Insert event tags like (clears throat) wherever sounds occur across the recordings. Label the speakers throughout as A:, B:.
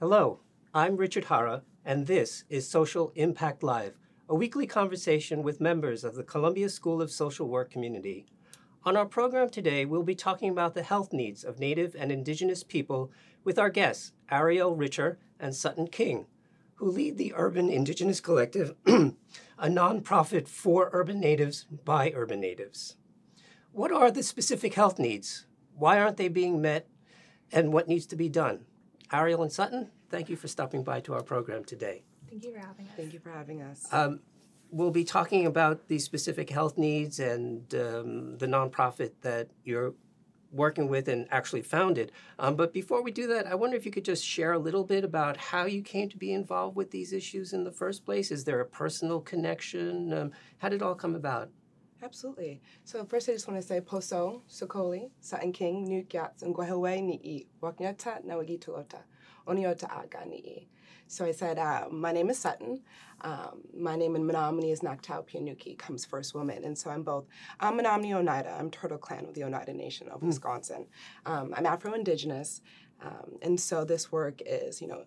A: Hello, I'm Richard Hara, and this is Social Impact Live, a weekly conversation with members of the Columbia School of Social Work community. On our program today, we'll be talking about the health needs of Native and Indigenous people with our guests, Ariel Richer and Sutton King, who lead the Urban Indigenous Collective, (clears throat) a nonprofit for urban natives by urban natives. What are the specific health needs? Why aren't they being met? And what needs to be done? Ariel and Sutton, thank you for stopping by to our program today.
B: Thank you for having us.
C: Thank you for having us.
A: Um, we'll be talking about the specific health needs and um, the nonprofit that you're working with and actually founded. Um, but before we do that, I wonder if you could just share a little bit about how you came to be involved with these issues in the first place. Is there a personal connection? Um, how did it all come about?
C: Absolutely. So first, I just want to say Poso, Sokoli, Sutton King, Nukyats, and Gwahewe Ni'i, Waknyata, Nawagi Tuota, Oniota Aga Ni'i. So I said, uh, my name is Sutton. Um, my name in Menominee is Naktau Pianuki, comes first woman. And so I'm both, I'm Menominee Oneida, I'm Turtle Clan of the Oneida Nation of mm. Wisconsin. Um, I'm Afro-Indigenous. Um, and so this work is, you know,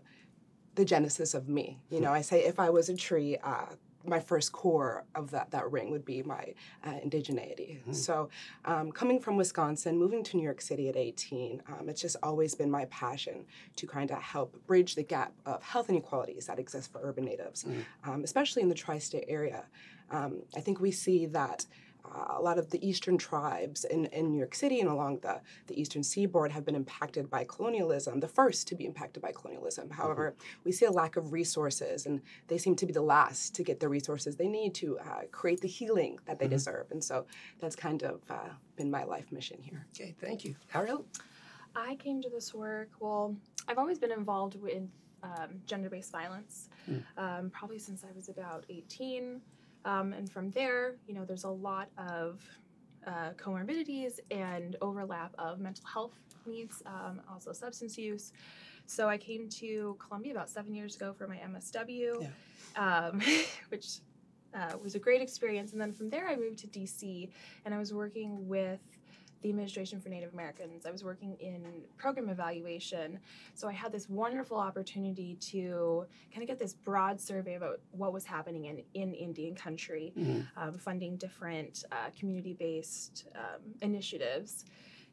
C: the genesis of me. You know, I say if I was a tree, uh, my first core of that, that ring would be my uh, indigeneity. Mm-hmm. So, um, coming from Wisconsin, moving to New York City at 18, um, it's just always been my passion to kind of help bridge the gap of health inequalities that exist for urban natives, mm-hmm. um, especially in the tri state area. Um, I think we see that a lot of the eastern tribes in, in New York City and along the, the eastern seaboard have been impacted by colonialism, the first to be impacted by colonialism. However, mm-hmm. we see a lack of resources, and they seem to be the last to get the resources they need to uh, create the healing that they mm-hmm. deserve. And so that's kind of uh, been my life mission here.
A: Okay, thank you. Ariel?
B: I came to this work, well, I've always been involved with um, gender based violence, mm. um, probably since I was about 18. Um, and from there, you know, there's a lot of uh, comorbidities and overlap of mental health needs, um, also substance use. So I came to Columbia about seven years ago for my MSW, yeah. um, (laughs) which uh, was a great experience. And then from there, I moved to DC and I was working with the Administration for Native Americans. I was working in program evaluation. So I had this wonderful opportunity to kind of get this broad survey about what was happening in, in Indian country, mm-hmm. um, funding different uh, community based um, initiatives.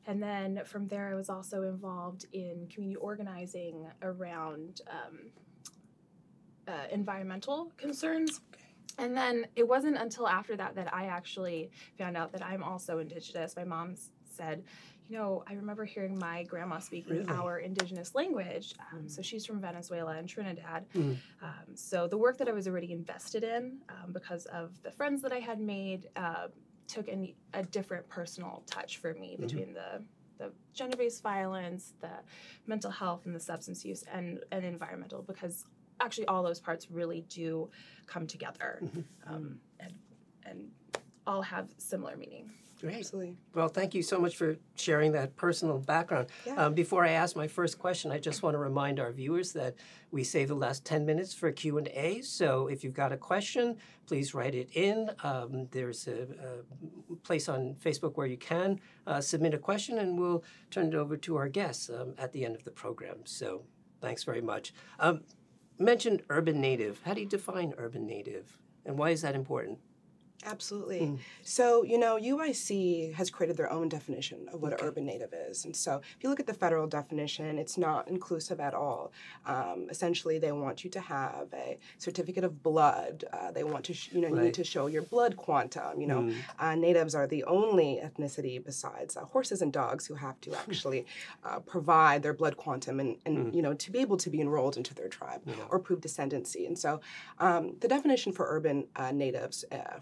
B: And then from there, I was also involved in community organizing around um, uh, environmental concerns. Okay. And then it wasn't until after that that I actually found out that I'm also Indigenous. My mom's said, you know, I remember hearing my grandma speaking really? our indigenous language. Um, mm. So she's from Venezuela and Trinidad. Mm. Um, so the work that I was already invested in, um, because of the friends that I had made, uh, took an, a different personal touch for me mm-hmm. between the the gender-based violence, the mental health, and the substance use, and and environmental, because actually all those parts really do come together, mm-hmm. um, and and all have similar meaning.
A: Great. Absolutely. Well, thank you so much for sharing that personal background. Yeah. Um, before I ask my first question, I just want to remind our viewers that we save the last 10 minutes for Q&A. So if you've got a question, please write it in. Um, there's a, a, place on Facebook where you can uh, submit a question, and we'll turn it over to our guests um, at the end of the program. So thanks very much. Um, mentioned urban native. How do you define urban native, and why is that important?
C: Absolutely. Mm. So, you know, UIC has created their own definition of what okay. an urban native is. And so, if you look at the federal definition, it's not inclusive at all. Um, essentially, they want you to have a certificate of blood. Uh, they want to, sh- you know, right. you need to show your blood quantum. You know, mm. uh, natives are the only ethnicity besides uh, horses and dogs who have to actually (laughs) uh, provide their blood quantum and, and mm. you know, to be able to be enrolled into their tribe yeah. or prove descendancy. And so, um, the definition for urban uh, natives uh,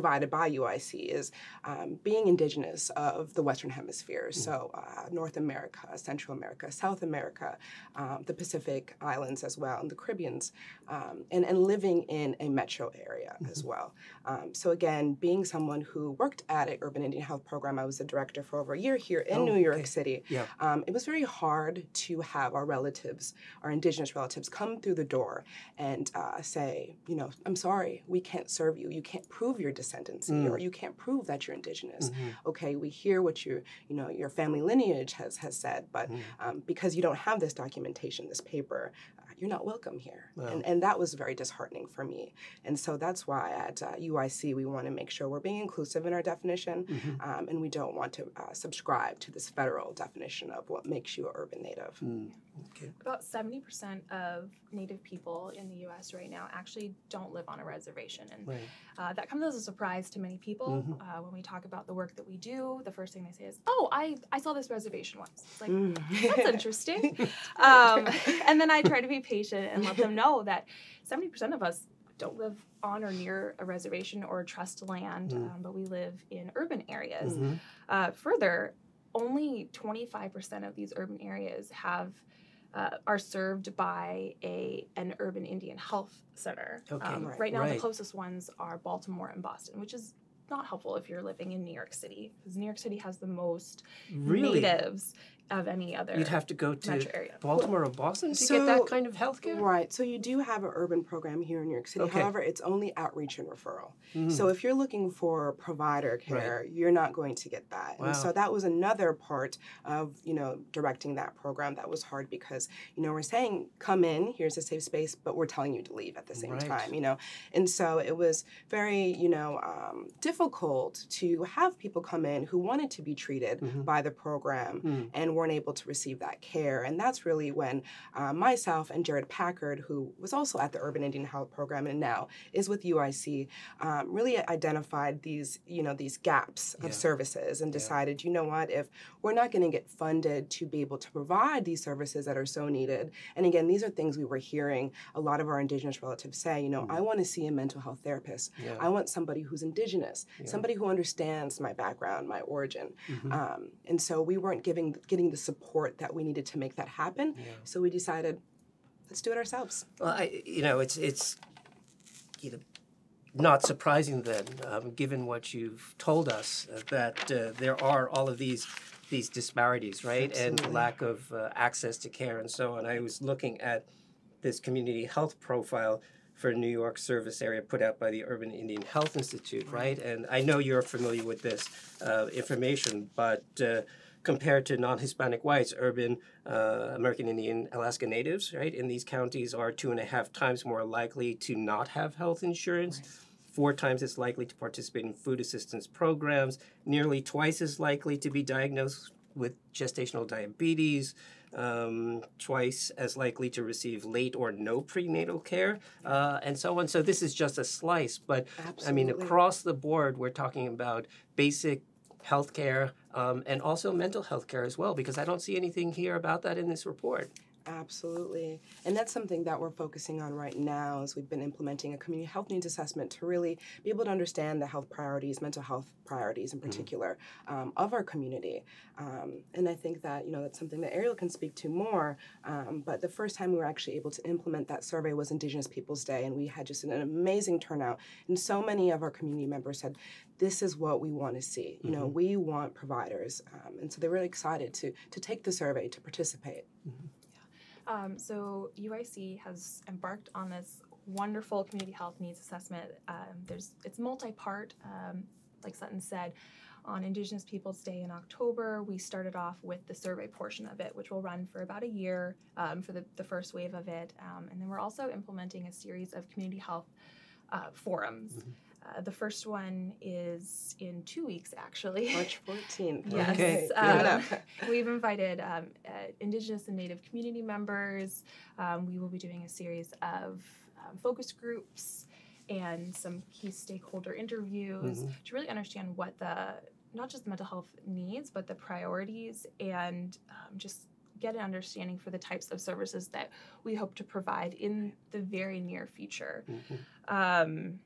C: provided by UIC is um, being indigenous of the Western Hemisphere, so uh, North America, Central America, South America, um, the Pacific Islands as well, and the Caribbeans, um, and, and living in a metro area as well. Um, so again, being someone who worked at an urban Indian health program, I was the director for over a year here in
A: Oh,
C: New York
A: okay.
C: City.
A: Yeah.
C: Um, it was very hard to have our relatives, our indigenous relatives, come through the door and uh, say, you know, I'm sorry, we can't serve you. You can't prove your descendancy,
A: Mm.
C: or you can't prove that you're indigenous.
A: Mhm.
C: Okay, we hear what your you know, your family lineage has has said, but
A: Mm.
C: um, because you don't have this documentation, this paper, uh, you're not welcome here. And, and that was very disheartening for me. And so that's why at uh, UIC we want to make sure we're being inclusive in our definition,
A: Mhm.
C: um, and we don't want to uh, subscribe to this federal definition of what makes you an urban native.
A: Mm. Okay.
B: About 70% of Native people in the US right now actually don't live on a reservation. And
A: Right.
B: uh, that comes as a surprise to many people.
A: Mhm.
B: Uh, when we talk about the work that we do, the first thing they say is, Oh, I, I saw this reservation once. It's like,
C: Mm.
B: that's (laughs) interesting. (laughs) um, and then I try to be patient and let them know that 70% of us don't live on or near a reservation or trust land,
A: Mm.
B: um, but we live in urban areas.
A: Mhm.
B: Uh, further, only 25% of these urban areas have uh, are served by a an urban Indian health center.
A: Okay.
B: Um,
C: Right.
B: right now,
A: Right.
B: the closest ones are Baltimore and Boston, which is not helpful if you're living in New York City, because New York City has the most
A: Really?
B: natives of any other
A: You'd have to go to
B: area.
A: Baltimore or Boston to get that kind of health care?
C: Right. So you do have an urban program here in New York City.
A: Okay.
C: However, it's only outreach and referral.
A: Mm.
C: So if you're looking for provider care, you're not going to get that.
A: Wow.
C: And so that was another part of, you know, directing that program that was hard because, you know, we're saying come in, here's a safe space, but we're telling you to leave at the same
A: Right.
C: time, you know. And so it was very, you know, um, difficult to have people come in who wanted to be treated
A: Mhm.
C: by the program
A: Mm.
C: and weren't able to receive that care. And that's really when uh, myself and Jared Packard, who was also at the Urban Indian Health Program and now is with UIC, um, really identified these, you know, these gaps of
A: Yeah.
C: services and
A: Yeah.
C: decided, you know what, if we're not going to get funded to be able to provide these services that are so needed, and again, these are things we were hearing a lot of our Indigenous relatives say, you know,
A: Mhm.
C: I want to see a mental health therapist.
A: Yeah.
C: I want somebody who's Indigenous,
A: Yeah.
C: somebody who understands my background, my origin.
A: Mhm.
C: Um, and so we weren't giving getting the support that we needed to make that happen.
A: Yeah.
C: So we decided, let's do it ourselves.
A: Well, I, you know, it's it's you know, not surprising then, um, given what you've told us, uh, that uh, there are all of these these disparities, right, and lack of uh, access to care and so on. I was looking at this community health profile for New York service area put out by the Urban Indian Health Institute, right? And I know you're familiar with this uh, information, but uh, compared to non-Hispanic whites, urban uh, American Indian Alaska Natives, right, in these counties are two and a half times more likely to not have health insurance. Four times as likely to participate in food assistance programs, nearly twice as likely to be diagnosed with gestational diabetes, um, twice as likely to receive late or no prenatal care, uh, and so on. So this is just a slice, but I mean, across the board, we're talking about basic health care um, and also mental health care as well, because I don't see anything here about that in this report.
C: Absolutely. And that's something that we're focusing on right now as we've been implementing a community health needs assessment to really be able to understand the health priorities, mental health priorities in particular, um, of our community. Um, and I think that, you know, that's something that Ariel can speak to more. Um, but the first time we were actually able to implement that survey was Indigenous Peoples Day, and we had just an amazing turnout. And so many of our community members said, this is what we want to see. You know, we want providers. Um, and so they were really excited to, to take the survey, to participate.
B: Um, so UIC has embarked on this wonderful community health needs assessment. Um, there's it's multi-part, um, like Sutton said. On Indigenous Peoples Day in October, we started off with the survey portion of it, which will run for about a year um, for the, the first wave of it. Um, and then we're also implementing a series of community health uh, forums. Uh, the first one is in two weeks, actually.
C: March 14th. (laughs)
B: Yes.
A: Okay,
B: um. (laughs) We've invited um, uh, Indigenous and Native community members. Um, we will be doing a series of um, focus groups and some key stakeholder interviews
A: Mhm.
B: to really understand what the not just the mental health needs, but the priorities and um, just get an understanding for the types of services that we hope to provide in the very near future.
A: Mhm.
B: Um,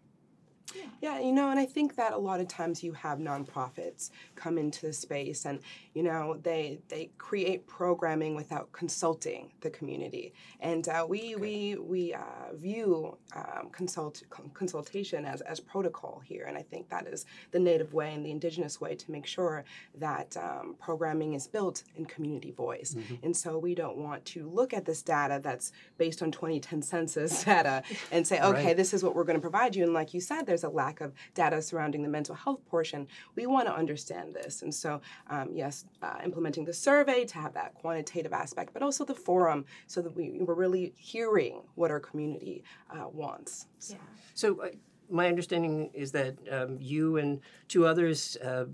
C: Yeah, you know, and I think that a lot of times you have nonprofits come into the space and, you know, they they create programming without consulting the community. And uh, we, we, we uh, view um, consult, consultation as, as protocol here. And I think that is the native way and the indigenous way to make sure that um, programming is built in community voice. Mm-hmm. And so we don't want to look at this data that's based on 2010 census data and say, (laughs) okay, right. this is what we're going to provide you. And like you said, there's a lack of data surrounding the mental health portion. We want to understand this. And so, um, yes, uh, implementing the survey to have that quantitative aspect, but also the forum so that we, we're really hearing what our community uh, wants.
A: So. Yeah. So, uh, my understanding is that um, you and two others uh,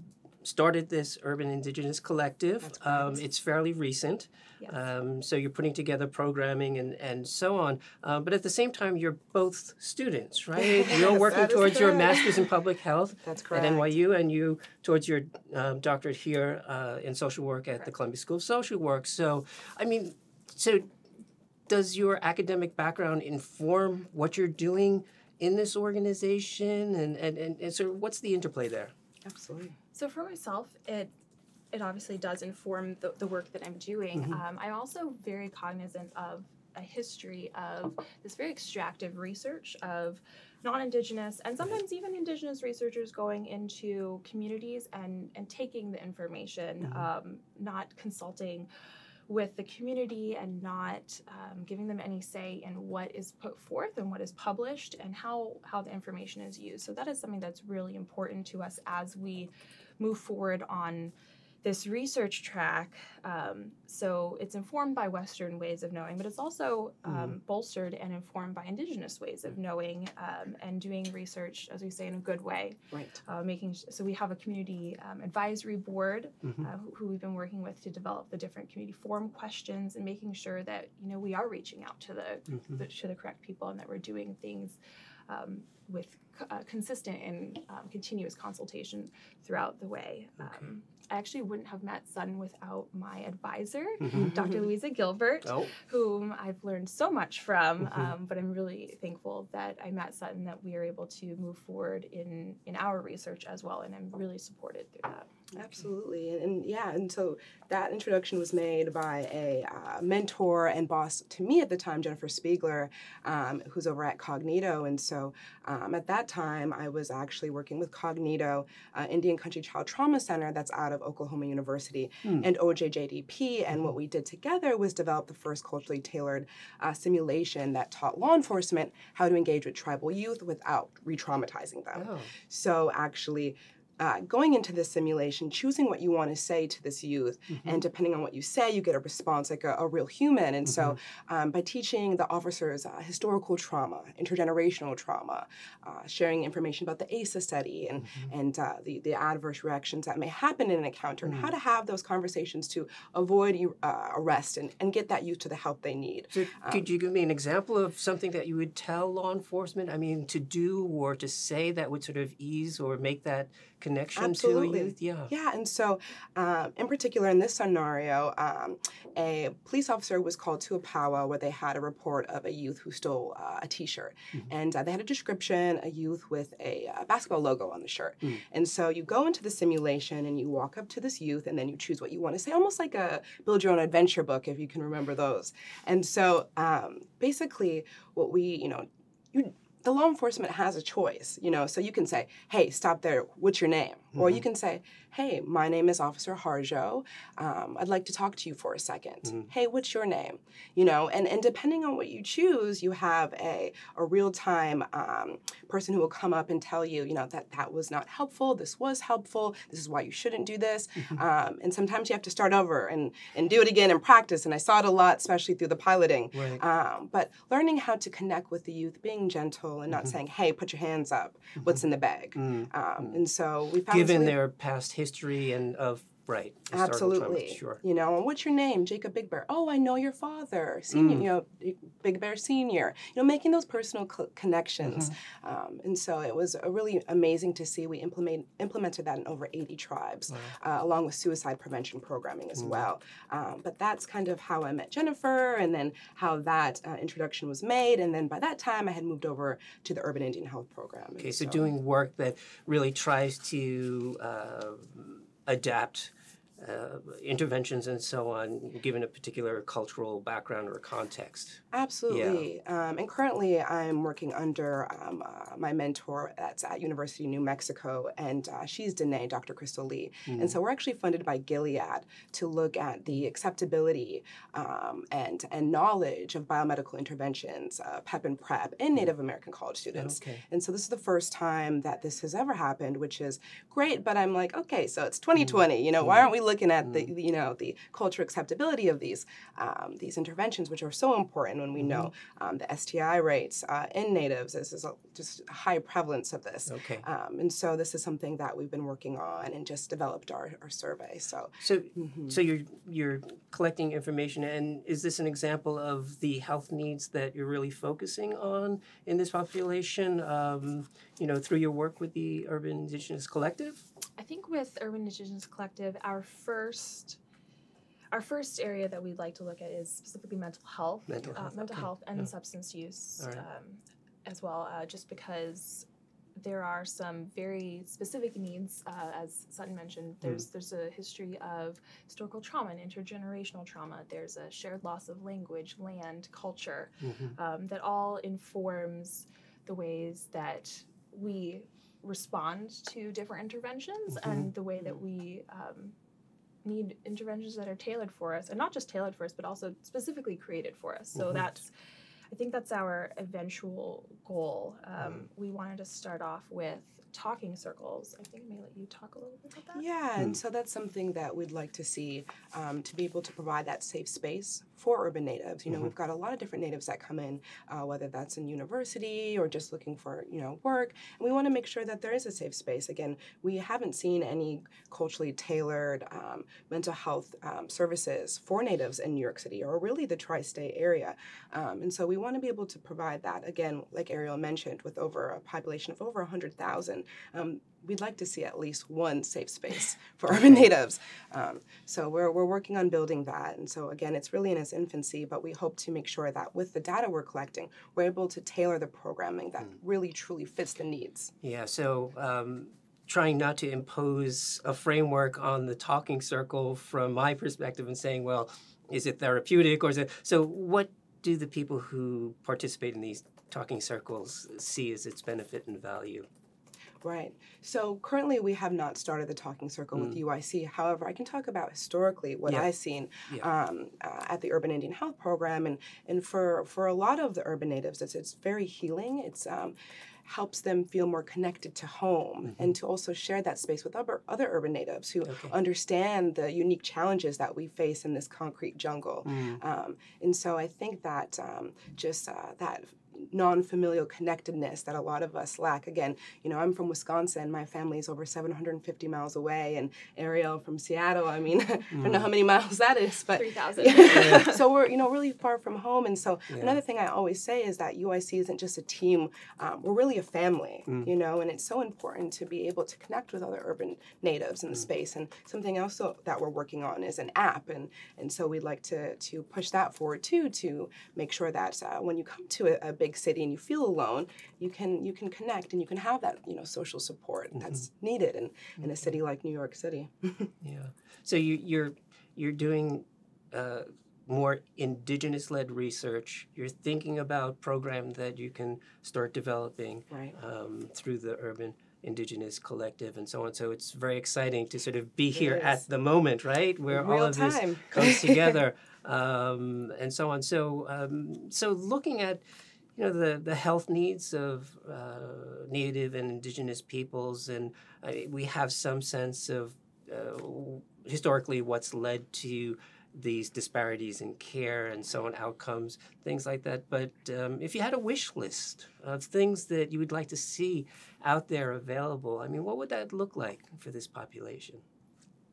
A: started this Urban Indigenous Collective. Um, it's fairly recent. Yes. Um, so you're putting together programming and, and so on. Uh, but at the same time, you're both students, (laughs) right? You're working towards your master's in public health (laughs)
C: That's correct.
A: at NYU, and you towards your um, doctorate here uh, in social work at correct. the Columbia School of Social Work. So, I mean, so does your academic background inform what you're doing in this organization? And, and, and, and so, what's the interplay there?
C: Absolutely.
B: So for myself, it it obviously does inform the, the work that I'm doing. Mm-hmm. Um, I'm also very cognizant of a history of this very extractive research of non-indigenous and sometimes even indigenous researchers going into communities and and taking the information, mm-hmm. um, not consulting with the community and not um, giving them any say in what is put forth and what is published and how how the information is used. So that is something that's really important to us as we move forward on this research track. Um, so it's informed by Western ways of knowing, but it's also um, mm-hmm. bolstered and informed by Indigenous ways of knowing um, and doing research, as we say, in a good way.
C: Right.
B: Uh, making so we have a community um, advisory board mm-hmm. uh, who, who, we've been working with to develop the different community forum questions and making sure that you know we are reaching out to the, mm-hmm. the to the correct people and that we're doing things um, with uh, consistent and um, continuous consultation throughout the way. Um, I actually wouldn't have met Sutton without my advisor, mm-hmm. Dr. Louisa Gilbert, oh. whom I've learned so much from. Mm-hmm. Um, but I'm really thankful that I met Sutton, that we are able to move forward in in our research as well, and I'm really supported through that.
C: Absolutely, and, and, yeah, and so that introduction was made by a uh, mentor and boss to me at the time, Jennifer Spiegler, um, who's over at Kognito, and so um, at that time I was actually working with Kognito, uh, Indian Country Child Trauma Center, that's out of Oklahoma University, hmm. and OJJDP, and what we did together was develop the first culturally tailored uh, simulation that taught law enforcement how to engage with tribal youth without re-traumatizing them. Oh. So actually uh, going into this simulation, choosing what you want to say to this youth, mm-hmm. and depending on what you say, you get a response like a, a real human. And mm-hmm. so, um, by teaching the officers uh, historical trauma, intergenerational trauma, uh, sharing information about the ACE study and mm-hmm. and uh, the the adverse reactions that may happen in an encounter, and how mm. to have those conversations to avoid uh, arrest and, and get that youth to the help they need.
A: So, um, could you give me an example of something that you would tell law enforcement? I mean, to do or to say that would sort of ease or make that connection
C: Absolutely.
A: to youth. Yeah.
C: Yeah, and so um, in particular in this scenario, um, a police officer was called to a powwow where they had a report of a youth who stole uh, a T-shirt, mm-hmm. and uh, they had a description: a youth with a uh, basketball logo on the shirt. Mm. And so you go into the simulation and you walk up to this youth, and then you choose what you want to say, almost like a build your own adventure book, if you can remember those. And so um, basically, what we you know you the law enforcement has a choice, you know, so you can say, hey, stop there, what's your name? Mm-hmm. Or you mm-hmm. can say, hey, my name is Officer Harjo. Um, I'd like to talk to you for a 2nd mm-hmm. Hey, what's your name? You know, and, and depending on what you choose, you have a, a real time um, person who will come up and tell you, you know, that that was not helpful, this was helpful, this is why you shouldn't do this. Mm-hmm. Um, and sometimes you have to start over and, and do it again and practice. And I saw it a lot, especially through the piloting. Right. Um, but learning how to connect with the youth, being gentle and not mm-hmm. saying, hey, put your hands up, what's mm-hmm. in the bag. Mm-hmm. Um, and so we found
A: given their past history and of Right.
C: Absolutely.
A: Sure.
C: You know, and what's your name? Jacob Big Bear. Oh, I know your father. Senior,
A: Mm.
C: you know, Big Bear Senior. You know, making those personal co- connections.
A: Mm-hmm.
C: Um, and so it was really amazing to see. We implement, implemented that in over 80 tribes, uh, along with suicide prevention programming as
A: Mm.
C: well. Um, but that's kind of how I met Jennifer, and then how that uh, introduction was made. And then by that time, I had moved over to the Urban Indian Health Program.
A: Okay,
C: And
A: so doing work that really tries to uh, adapt uh, interventions and so on, given a particular cultural background or context.
C: Absolutely. Um, and currently, I'm working under um, uh, my mentor that's at University of New Mexico, and uh, she's Diné, Dr. Crystal Lee.
A: Mm.
C: And so we're actually funded by Gilead to look at the acceptability um, and, and knowledge of biomedical interventions, uh, PEP and PrEP, in Native American college students.
A: Okay.
C: And so this is the first time that this has ever happened, which is great. But I'm like, okay, so it's 2020. You know, why aren't we looking at the you know the cultural acceptability of these um, these interventions, which are so important when we know um, the STI rates uh, in natives is, is a, just a high prevalence of this.
A: Okay.
C: Um, and so this is something that we've been working on and just developed our, our survey. So
A: So,
C: mhm.
A: so you're you're collecting information, and is this an example of the health needs that you're really focusing on in this population? Um, you know, through your work with the Urban Indigenous Collective.
B: I think with Urban Indigenous Collective, our first our first area that we'd like to look at is specifically mental health,
A: Mental
B: uh,
A: health,
B: mental
A: okay.
B: health, and
A: Yeah.
B: substance use
A: right.
B: um, as well. Uh, just because there are some very specific needs, uh, as Sutton mentioned.
A: Hmm.
B: There's there's a history of historical trauma and intergenerational trauma. There's a shared loss of language, land, culture
A: Mm-hmm.
B: um, that all informs the ways that we respond to different interventions
A: Mhm.
B: and the way that we um, need interventions that are tailored for us and not just tailored for us but also specifically created for us so
A: Mhm.
B: that's i think that's our eventual goal um, we wanted to start off with talking circles i think i may let you talk a little bit about that
C: Yeah,
A: Hmm.
C: and so that's something that we'd like to see um, to be able to provide that safe space for urban natives. You know,
A: Mhm.
C: we've got a lot of different natives that come in, uh, whether that's in university or just looking for you know work, and we want to make sure that there is a safe space. Again, we haven't seen any culturally tailored um, mental health um, services for natives in New York City or really the tri-state area, um, and so we want to be able to provide that. Again, like Ariel mentioned, with over a population of over hundred thousand. Um, we'd like to see at least one safe space (laughs) for urban natives. Um, so we're, we're working on building that. And so again, it's really in its infancy, but we hope to make sure that with the data we're collecting, we're able to tailor the programming that really truly fits the needs.
A: Yeah, so um, trying not to impose a framework on the talking circle from my perspective and saying, well, is it therapeutic or is it. So, what do the people who participate in these talking circles see as its benefit and value?
C: Right. So currently we have not started the talking circle with UIC. However, I can talk about historically what
A: Yeah.
C: I've seen
A: Yeah.
C: um, uh, at the Urban Indian Health Program, and and for for a lot of the urban natives, it's it's very healing. It's um, helps them feel more connected to home and to also share that space with other other urban natives who
A: Okay.
C: understand the unique challenges that we face in this concrete jungle.
A: Mm.
C: Um, and so I think that um, just uh, that non-familial connectedness that a lot of us lack. Again, you know, I'm from Wisconsin. My family's over 750 miles away, and Ariel from Seattle. I mean, (laughs) I don't know how many miles that is, but
B: 3000 (laughs)
C: so we're you know really far from home. And so
A: Yeah.
C: another thing I always say is that UIC isn't just a team; um, we're really a family.
A: Mm.
C: You know, and it's so important to be able to connect with other urban natives
A: Mm.
C: in the space. And something else that we're working on is an app, and and so we'd like to to push that forward too to make sure that uh, when you come to a, a big city and you feel alone, you can you can connect and you can have that you know social support that's needed in in a city like New York City. (laughs)
A: Yeah. So you, you're you're doing uh, more indigenous-led research. You're thinking about programs that you can start developing
C: right.
A: um, through the urban indigenous collective and so on. So it's very exciting to sort of be here at the moment, right, where all
C: Real
A: of this comes (laughs) together um, and so on. So um, so looking at you know the the health needs of uh, native and indigenous peoples, and I mean, we have some sense of uh, historically what's led to these disparities in care and so on outcomes things like that. But um, if you had a wish list of things that you would like to see out there available i mean what would that look like for this population?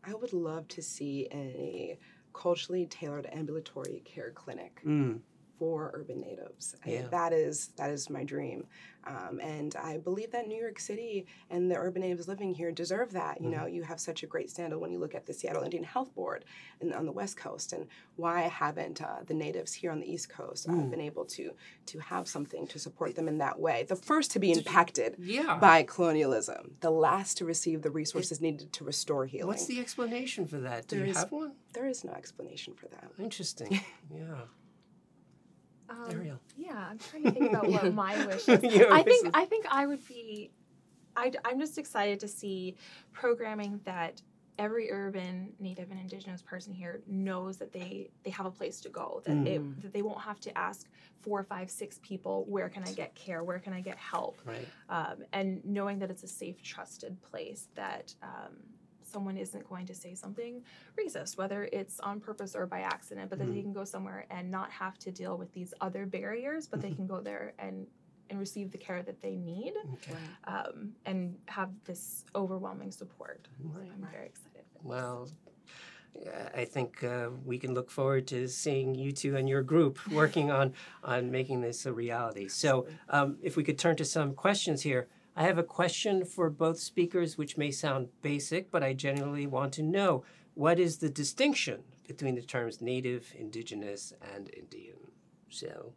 C: I would love to see a culturally tailored ambulatory care clinic.
A: Mm.
C: For urban natives. I- that is that is my dream, um, and I believe that New York City and the urban natives living here deserve that. You know,
A: Mm-hmm.
C: you have such a great standard when you look at the Seattle Indian Health Board and on the West Coast, and why haven't uh, the natives here on the East Coast uh,
A: Mm.
C: been able to to have something to support them in that way? The first to be impacted
A: Yeah.
C: by colonialism, the last to receive the resources needed to restore healing.
A: What's the explanation for that? Do
C: There
A: you
C: is-
A: have one?
C: there is no explanation for that.
A: Interesting. (laughs) Yeah.
B: Um,
A: Ariel.
B: Yeah, I'm trying to think about (laughs) what my wish is. (laughs) I think I think I would be. I, am just excited to see programming that every urban Native and Indigenous person here knows that they they have a place to go. That
A: Mm.
B: it, that they won't have to ask four, five, six people where can I get care, where can I get help,
A: Right.
B: um, and knowing that it's a safe, trusted place that. Um, Someone isn't going to say something racist, whether it's on purpose or by accident, but that they
A: Mhm.
B: can go somewhere and not have to deal with these other barriers, but they
A: Mhm.
B: can go there and and receive the care that they need
A: Okay.
B: um, and have this overwhelming support. So I'm very excited. for this.
A: Well, yeah, I think uh, we can look forward to seeing you two and your group working on on making this a reality. So, um, if we could turn to some questions here. I have a question for both speakers, which may sound basic, but I genuinely want to know what is the distinction between the terms Native, Indigenous, and Indian? So,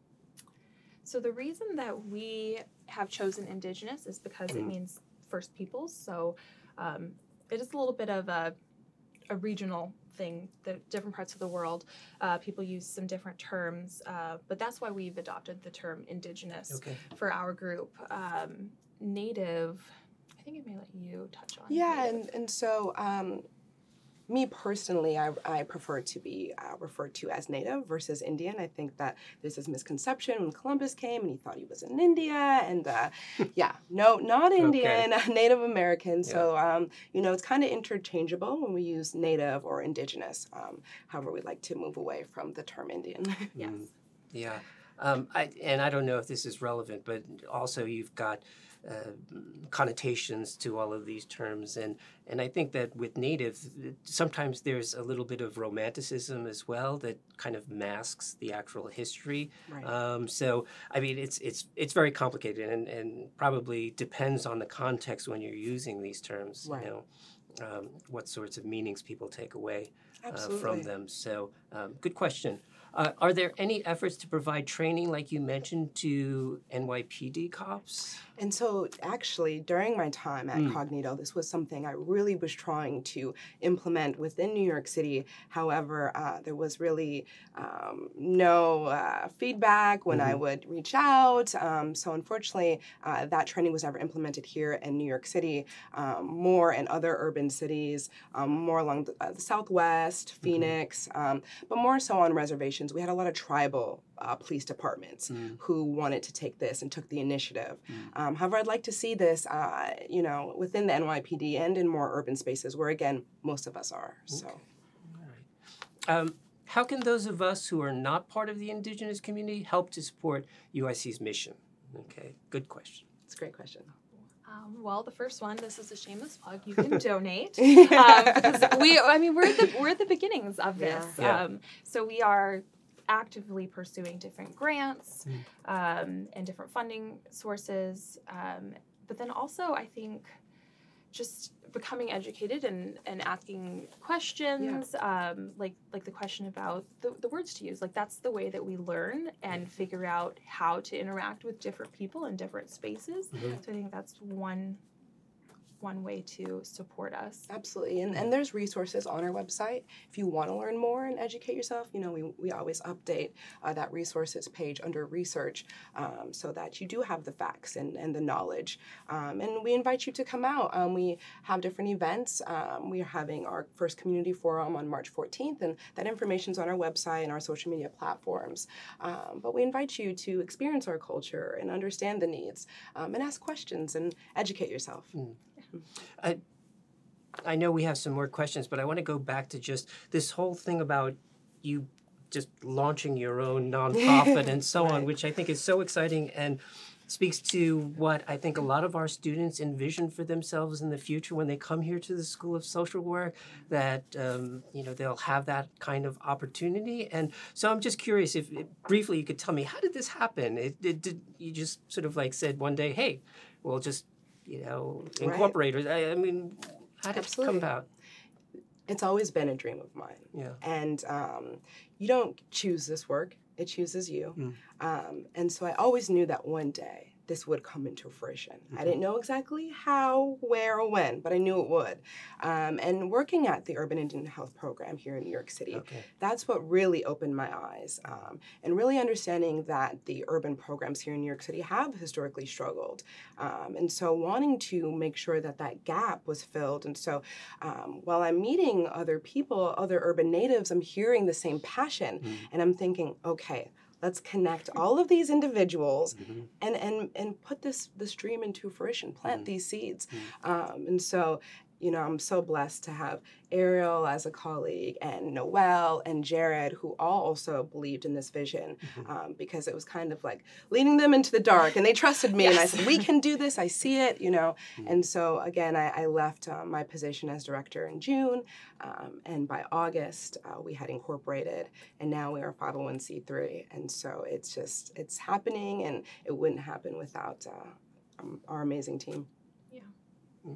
B: So the reason that we have chosen Indigenous is because it
A: Mhm.
B: means First Peoples. So um, it is a little bit of a, a regional thing. The different parts of the world, uh, people use some different terms, uh, but that's why we've adopted the term Indigenous
A: okay.
B: for our group. Um, native, I think I may let you touch on.
C: Yeah,
B: Native.
C: and, and so um, me personally, I, I prefer to be uh, referred to as Native versus Indian. I think that there's this misconception when Columbus came and he thought he was in India, and uh, (laughs) yeah, no, not Indian, (laughs) Native American. So um, you know, it's kind of interchangeable when we use Native or Indigenous. Um, however, we like to move away from the term Indian. (laughs)
B: yes.
A: Mm, yeah. Um, I, and I don't know if this is relevant, but also you've got uh, connotations to all of these terms, and and I think that with native, sometimes there's a little bit of romanticism as well that kind of masks the actual history.
C: right.
A: Um, so I mean, it's it's it's very complicated, and, and probably depends on the context when you're using these terms.
C: Right.
A: You know, um, what sorts of meanings people take away uh, from them. So, um, good question. Uh, are there any efforts to provide training, like you mentioned, to NYPD cops?
C: And so, actually, during my time at
A: Mm.
C: Kognito, this was something I really was trying to implement within New York City. However, uh, there was really um, no uh, feedback when I
A: Mhm.
C: would reach out. Um, so, unfortunately, uh, that training was never implemented here in New York City. Um, more in other urban cities, um, more along the, uh, the Southwest, Phoenix, um, but more so on reservations. We had a lot of tribal uh, police departments
A: Mm.
C: who wanted to take this and took the initiative.
A: Mm.
C: Um, however, I'd like to see this, uh, you know, within the NYPD and in more urban spaces where, again, most of us are. So,
A: Okay. Right. Um, how can those of us who are not part of the indigenous community help to support UIC's mission? Okay, good question.
C: it's a great question.
B: Um, well, the first one, this is a shameless plug. You can (laughs) donate. (laughs) um, we, I mean, we're at the we're at the beginnings of this.
A: Yeah. Yeah.
B: Um, so we are actively pursuing different grants um, and different funding sources. Um, but then also, I think just becoming educated and, and asking questions, um, like like the question about the, the words to use. Like that's the way that we learn and figure out how to interact with different people in different spaces.
A: Mhm.
B: So I think that's one one way to support us.
C: Absolutely. And, and there's resources on our website. If you want to learn more and educate yourself, you know, we, we always update uh, that resources page under research um, so that you do have the facts and, and the knowledge. Um, and we invite you to come out. Um, we have different events. Um, we are having our first community forum on March 14th, and that information is on our website and our social media platforms. Um, but we invite you to experience our culture and understand the needs um, and ask questions and educate yourself.
A: I I know we have some more questions, but I want to go back to just this whole thing about you just launching your own nonprofit and so (laughs) on, which I think is so exciting. And speaks to what I think a lot of our students envision for themselves in the future when they come here to the School of Social Work. That um, you know they'll have that kind of opportunity, and so I'm just curious if, if briefly you could tell me how did this happen? It, it, did you just sort of like said one day, hey, we'll just you know
C: Right.
A: I, I mean, how did it
C: Absolutely.
A: come about?
C: It's always been a dream of mine.
A: Yeah.
C: And um, you don't choose this work, it chooses you.
A: Mm.
C: Um, and so I always knew that one day this would come into fruition. I didn't know exactly how, where, or when, but I knew it would. Um, and working at the Urban Indian Health Program here in New York City,
A: Okay.
C: that's what really opened my eyes. Um, and really understanding that the urban programs here in New York City have historically struggled. Um, and so wanting to make sure that that gap was filled. And so um, while I'm meeting other people, other urban natives, I'm hearing the same passion.
A: Mm.
C: And I'm thinking, okay, let's connect all of these individuals
A: Mhm.
C: and and and put this this dream into fruition plant
A: Mhm.
C: these seeds
A: Mhm.
C: um, and so you know i'm so blessed to have ariel as a colleague and noel and jared who all also believed in this vision
A: Mhm.
C: um, because it was kind of like leading them into the dark and they trusted me and i said we can do this i see it you know
A: Mhm.
C: and so again i, I left uh, my position as director in june um, and by august uh, we had incorporated and now we are 501c3 and so it's just it's happening and it wouldn't happen without uh, um, our amazing team Yeah.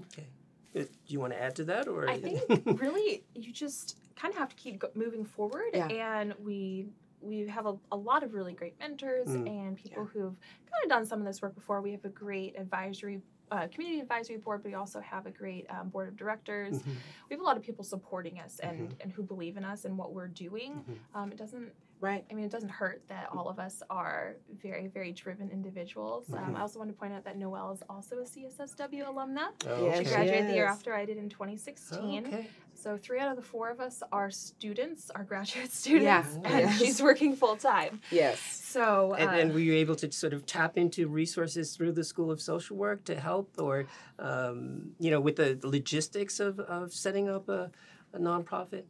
A: Okay. Uh, Do you want to add to that, or
B: I think (laughs) really you just kind of have to keep moving forward
C: Yeah.
B: and we we have a, a lot of really great mentors
A: Mm.
B: and people who've kind of done some of this work before we have a great advisory uh, community advisory board but we also have a great um, board of directors
A: Mhm.
B: we have a lot of people supporting us and
A: Mm-hmm.
B: and who believe in us and what we're doing
A: Mhm.
B: um, it doesn't
C: right
B: I mean, it doesn't hurt that all of us are very, very driven individuals. Um,
A: Mhm.
B: I also want to point out that Noelle is also a CSSW alumna.
A: Oh,
C: Yes,
B: She
C: she
B: graduated the year after I did in 2016.
A: Okay.
B: So three out of the four of us are students, are graduate (laughs) students,
C: Yeah,
B: and
C: yes.
B: she's working full time.
C: yes
B: So uh,
A: And, and were you able to sort of tap into resources through the School of Social Work to help, or um, you know, with the logistics of, of setting up a, a nonprofit?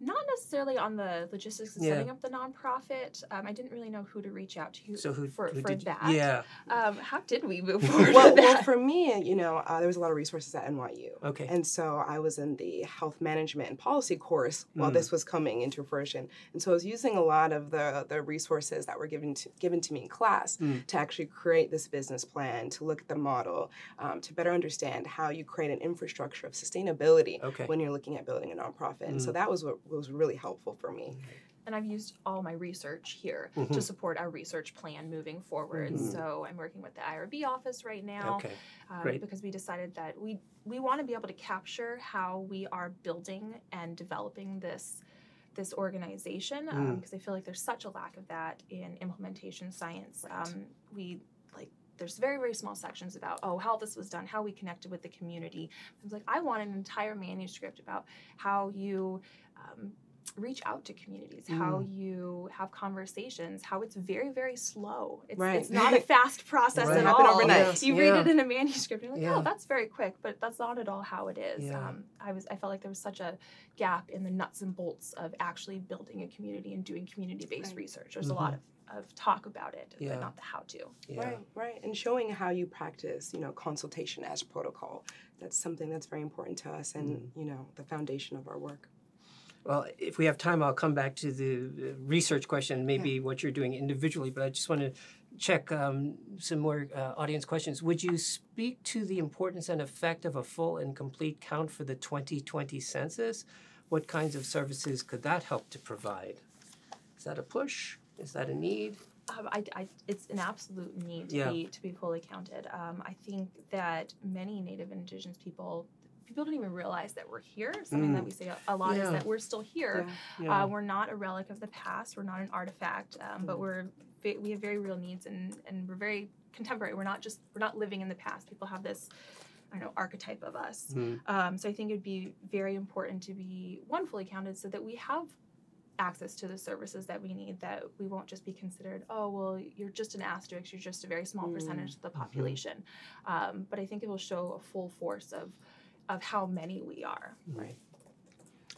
B: Not necessarily on the logistics of
A: Yeah.
B: setting up the nonprofit. Um, I didn't really know who to reach out to
A: So who,
B: for,
A: who
B: for
A: did you-
B: that.
A: Yeah.
B: Um, how did we move (laughs) forward
C: well, well for me you know uh, there was a lot of resources at nyu
A: Okay.
C: and so I was in the health management and policy course while
A: Mm.
C: this was coming into fruition. And so I was using a lot of the, the resources that were given to, given to me in class
A: Mm.
C: to actually create this business plan, to look at the model, um, to better understand how you create an infrastructure of sustainability
A: Okay.
C: when you're looking at building a nonprofit. And so
A: Mm.
C: that was what was really helpful for me.
B: and I've used all my research here
A: Mhm.
B: to support our research plan moving forward.
A: Mhm.
B: So I'm working with the IRB office right now
A: Okay.
B: um,
A: great.
B: because we decided that we we want to be able to capture how we are building and developing this this organization
A: Mm.
B: because I feel like there's such a lack of that in implementation science.
C: Right.
B: Um, we like there's very very small sections about oh how this was done, how we connected with the community. I was like I want an entire manuscript about how you. Um, reach out to communities how you have conversations how it's very very slow it's,
C: Right.
B: it's not a (laughs) fast process
A: Right.
B: at
C: Happen
B: all
C: overnight.
B: you
A: Yeah.
B: read it in a manuscript and you're like
A: Yeah.
B: oh that's very quick but that's not at all how it is
A: Yeah.
B: um, i was i felt like there was such a gap in the nuts and bolts of actually building a community and doing community-based
C: Right.
B: research there's a lot of, of talk about it
A: Yeah.
B: but not the how to
A: Yeah.
C: Right, right. And showing how you practice, you know, consultation as protocol. That's something that's very important to us and,
A: Mm.
C: you know, the foundation of our work.
A: Well, if we have time, I'll come back to the research question, maybe what you're doing individually, but I just want to check um, some more uh, audience questions. Would you speak to the importance and effect of a full and complete count for the 2020 census? What kinds of services could that help to provide? Is that a push? Is that a need?
B: um, I, I, it's an absolute need to
A: Yeah.
B: be to be fully counted. Um, I think that many Native and Indigenous people people don't even realize that we're here. Something
A: Mm.
B: that we say a, lot
A: Yeah.
B: is that we're still here.
A: Yeah.
B: Uh, we're not a relic of the past. We're not an artifact, um, but
A: Mm.
B: we're we have very real needs and and we're very contemporary. We're not just we're not living in the past. People have this. I don't know archetype of us.
A: Mhm.
B: Um, so I think it'd be very important to be one fully counted so that we have access to the services that we need that we won't just be considered oh well you're just an asterisk you're just a very small
C: Mm.
B: percentage of the
A: Mm-hmm.
B: population um, but i think it will show a full force of of how many we are
C: Right.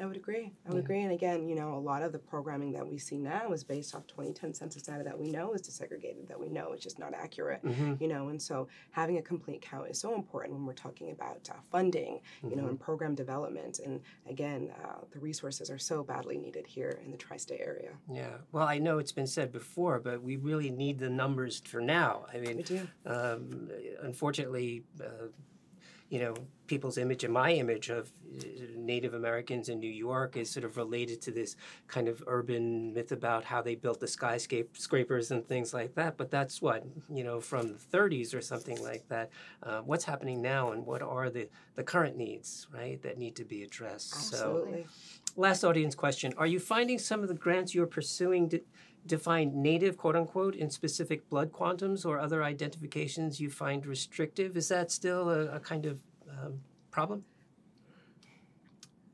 C: I would agree. I would
A: Yeah.
C: agree. And again, you know, a lot of the programming that we see now is based off 2010 census data that we know is desegregated, that we know is just not accurate.
A: hmm
C: You know, and so having a complete count is so important when we're talking about uh, funding, you
A: Mm-hmm.
C: know, and program development. And again, uh, the resources are so badly needed here in the tri-state area.
A: Yeah. Well, I know it's been said before, but we really need the numbers for now. I mean,
C: We
A: mean,
C: do.
A: um, unfortunately, uh, you know, people's image and my image of uh, Native Americans in New York is sort of related to this kind of urban myth about how they built the skyscrapers and things like that. But that's what, you know, from the 30s or something like that. Uh, what's happening now and what are the, the current needs, right, that need to be addressed? So,
C: Absolutely.
A: last audience question Are you finding some of the grants you're pursuing de- define native, quote unquote, in specific blood quantums or other identifications you find restrictive? Is that still a, a kind of um, problem?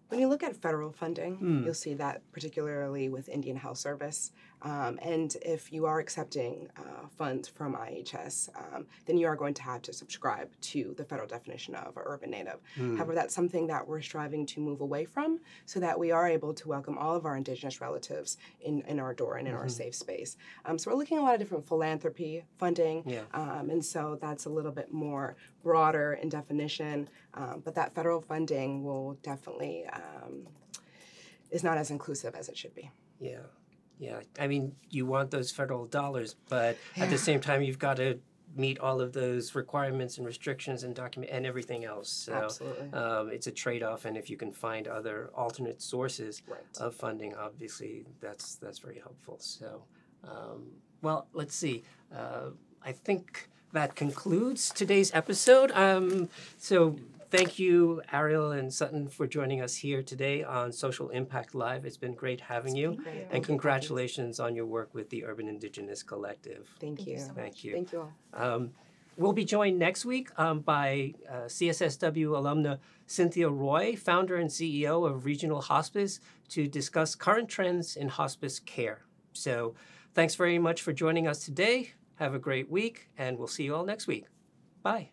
C: When you look at federal funding,
A: Hmm.
C: you'll see that particularly with Indian Health Service. Um, and if you are accepting uh, funds from IHS, um, then you are going to have to subscribe to the federal definition of a urban native.
A: Hmm.
C: However, that's something that we're striving to move away from so that we are able to welcome all of our Indigenous relatives in, in our door and in our
A: Mhm.
C: safe space. Um, so we're looking at a lot of different philanthropy funding.
A: Yeah.
C: Um, and so that's a little bit more broader in definition. Um, but that federal funding will definitely um, is not as inclusive as it should be.
A: Yeah. Yeah. I mean, you want those federal dollars, but at the same time, you've got to meet all of those requirements and restrictions and document and everything else. So
C: Absolutely.
A: um, it's a trade off. And if you can find other alternate sources,
C: right.
A: of funding, obviously, that's that's very helpful. So, um, well, let's see. Uh, I think that concludes today's episode. Um, so, thank you, Ariel and Sutton, for joining us here today on Social Impact Live. It's been great having you,
C: Great.
B: you.
A: and congratulations on your work with the Urban Indigenous Collective.
C: Thank,
B: Thank
C: you.
B: you so
A: Thank you.
C: Thank you all.
A: Um, we'll be joined next week um, by uh, CSSW alumna Cynthia Roy, founder and CEO of Regional Hospice, to discuss current trends in hospice care. So, thanks very much for joining us today. Have a great week, and we'll see you all next week. Bye.